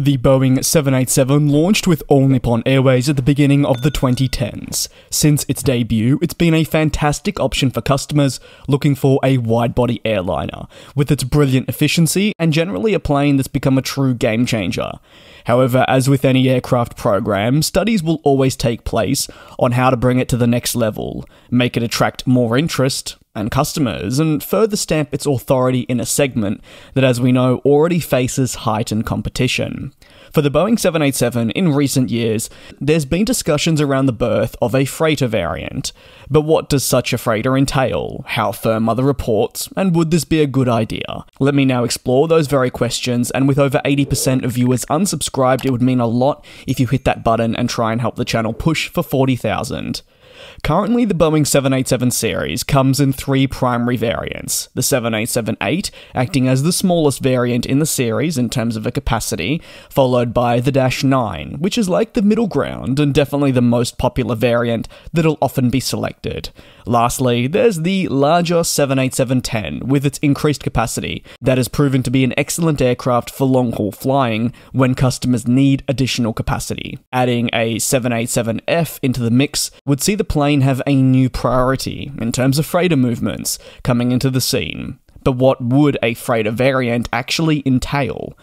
The Boeing 787 launched with All Nippon Airways at the beginning of the 2010s. Since its debut, it's been a fantastic option for customers looking for a wide body airliner, with its brilliant efficiency and generally a plane that's become a true game changer. However, as with any aircraft program, studies will always take place on how to bring it to the next level, make it attract more interest, and customers, and further stamp its authority in a segment that, as we know, already faces heightened competition. For the Boeing 787, in recent years, there's been discussions around the birth of a freighter variant. But what does such a freighter entail? How firm are the reports? And would this be a good idea? Let me now explore those very questions, and with over 80% of viewers unsubscribed, it would mean a lot if you hit that button and try and help the channel push for 40,000. Currently, the Boeing 787 series comes in three primary variants the 787-8, acting as the smallest variant in the series in terms of a capacity, followed by the Dash 9, which is like the middle ground and definitely the most popular variant that'll often be selected. Lastly, there's the larger 787-10 with its increased capacity that has proven to be an excellent aircraft for long-haul flying when customers need additional capacity. Adding a 787F into the mix would see the plane have a new priority in terms of freighter movements coming into the scene. But what would a freighter variant actually entail?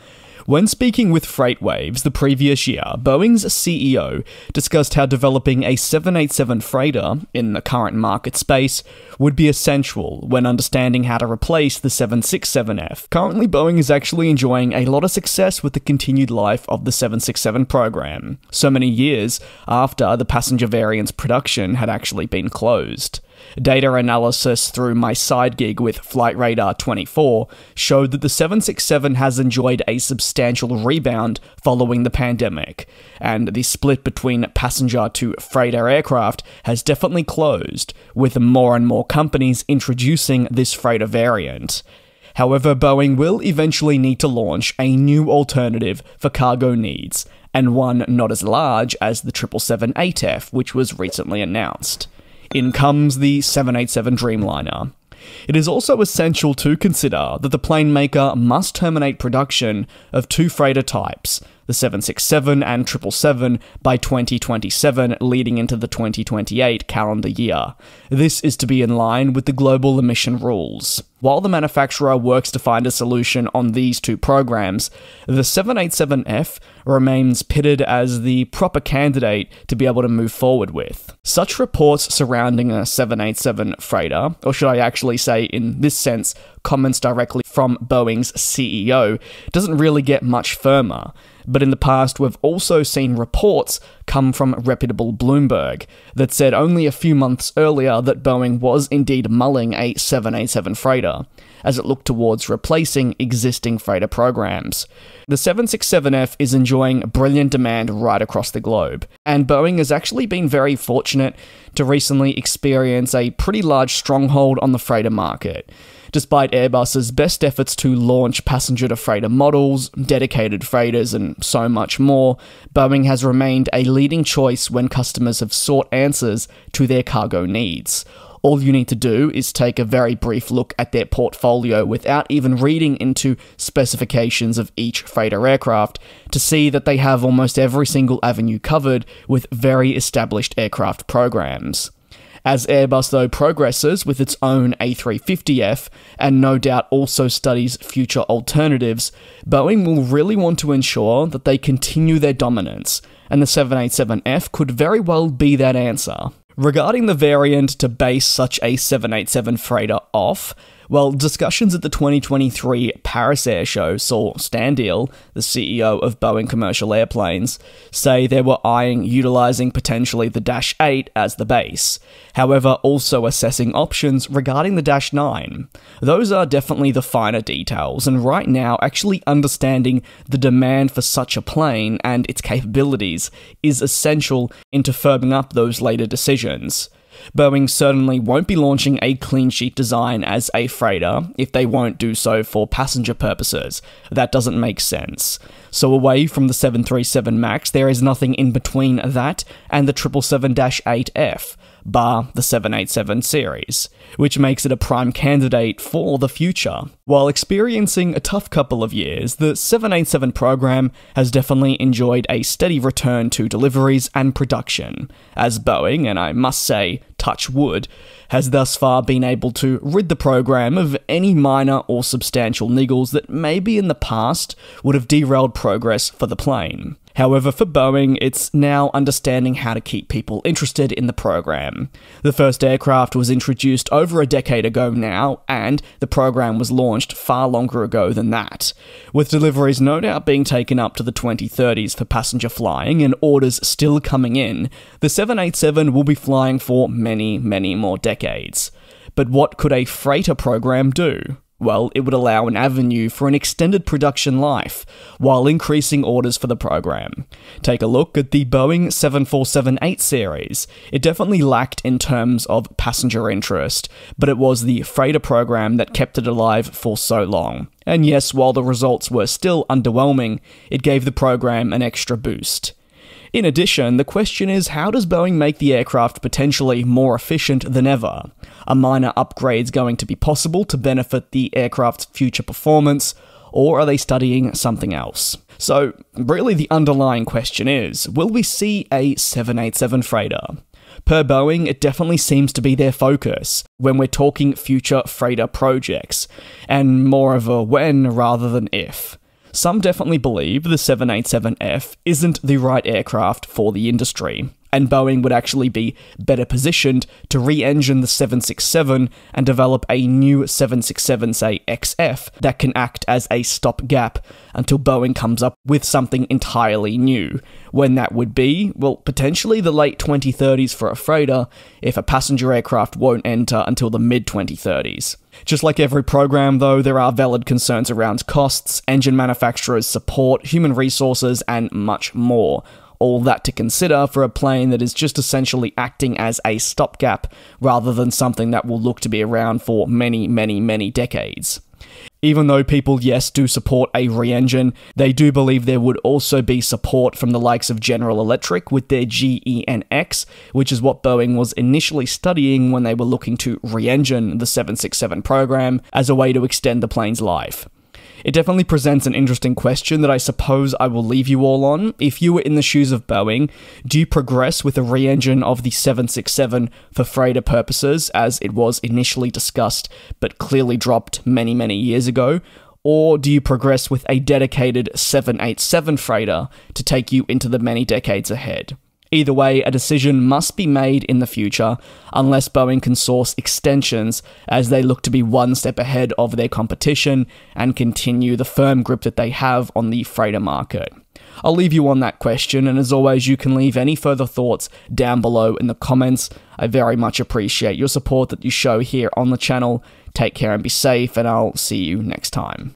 When speaking with FreightWaves the previous year, Boeing's CEO discussed how developing a 787 freighter in the current market space would be essential when understanding how to replace the 767F. Currently, Boeing is actually enjoying a lot of success with the continued life of the 767 program, so many years after the passenger variant's production had actually been closed. Data analysis through my side gig with Flight Radar 24 showed that the 767 has enjoyed a substantial rebound following the pandemic, and the split between passenger to freighter aircraft has definitely closed, with more and more companies introducing this freighter variant. However, Boeing will eventually need to launch a new alternative for cargo needs, and one not as large as the 777-8F, which was recently announced. In comes the 787 Dreamliner. It is also essential to consider that the plane maker must terminate production of two freighter types, the 767 and 777 by 2027, leading into the 2028 calendar year. This is to be in line with the global emission rules. While the manufacturer works to find a solution on these two programs, the 787F remains pitted as the proper candidate to be able to move forward with. Such reports surrounding a 787 freighter, or should I actually say, in this sense, comments directly from Boeing's CEO, doesn't really get much firmer but in the past we've also seen reports come from reputable Bloomberg that said only a few months earlier that Boeing was indeed mulling a 787 freighter, as it looked towards replacing existing freighter programs. The 767F is enjoying brilliant demand right across the globe, and Boeing has actually been very fortunate to recently experience a pretty large stronghold on the freighter market. Despite Airbus's best efforts to launch passenger to freighter models, dedicated freighters, and so much more, Boeing has remained a leading choice when customers have sought answers to their cargo needs. All you need to do is take a very brief look at their portfolio without even reading into specifications of each freighter aircraft to see that they have almost every single avenue covered with very established aircraft programs. As Airbus, though, progresses with its own A350F and no doubt also studies future alternatives, Boeing will really want to ensure that they continue their dominance, and the 787F could very well be that answer. Regarding the variant to base such a 787 freighter off, well, discussions at the 2023 Paris Air Show saw Stan Deal, the CEO of Boeing Commercial Airplanes, say they were eyeing utilizing potentially the Dash 8 as the base, however, also assessing options regarding the Dash 9. Those are definitely the finer details, and right now, actually understanding the demand for such a plane and its capabilities is essential into firming up those later decisions. Boeing certainly won't be launching a clean sheet design as a freighter if they won't do so for passenger purposes. That doesn't make sense. So, away from the 737 MAX, there is nothing in between that and the 777 8F. bar the 787 series, which makes it a prime candidate for the future. While experiencing a tough couple of years, the 787 program has definitely enjoyed a steady return to deliveries and production, as Boeing, and I must say, touch wood, has thus far been able to rid the program of any minor or substantial niggles that maybe in the past would have derailed progress for the plane. However, for Boeing, it's now understanding how to keep people interested in the program. The first aircraft was introduced over a decade ago now, and the program was launched far longer ago than that. With deliveries no doubt being taken up to the 2030s for passenger flying and orders still coming in, the 787 will be flying for many, many more decades. But what could a freighter program do? Well, it would allow an avenue for an extended production life while increasing orders for the program. Take a look at the Boeing 747 8 series. It definitely lacked in terms of passenger interest, but it was the freighter program that kept it alive for so long. And yes, while the results were still underwhelming, it gave the program an extra boost. In addition, the question is how does Boeing make the aircraft potentially more efficient than ever? Are minor upgrades going to be possible to benefit the aircraft's future performance, or are they studying something else? So, really, the underlying question is will we see a 787 freighter? Per Boeing, it definitely seems to be their focus when we're talking future freighter projects, and more of a when rather than if. Some definitely believe the 787F isn't the right aircraft for the industry, and Boeing would actually be better positioned to re engine the 767 and develop a new 767, say XF, that can act as a stopgap until Boeing comes up with something entirely new. When that would be, well, potentially the late 2030s for a freighter, if a passenger aircraft won't enter until the mid 2030s. Just like every program, though, there are valid concerns around costs, engine manufacturers' support, human resources, and much more. All that to consider for a plane that is just essentially acting as a stopgap rather than something that will look to be around for many, many, many decades. Even though people, yes, do support a re engine, they do believe there would also be support from the likes of General Electric with their GEnx, which is what Boeing was initially studying when they were looking to re engine the 767 program as a way to extend the plane's life. It definitely presents an interesting question that I suppose I will leave you all on. If you were in the shoes of Boeing, do you progress with a re engine of the 767 for freighter purposes, as it was initially discussed but clearly dropped many, many years ago? Or do you progress with a dedicated 787 freighter to take you into the many decades ahead? Either way, a decision must be made in the future unless Boeing can source extensions as they look to be one step ahead of their competition and continue the firm grip that they have on the freighter market. I'll leave you on that question, and as always, you can leave any further thoughts down below in the comments. I very much appreciate your support that you show here on the channel. Take care and be safe, and I'll see you next time.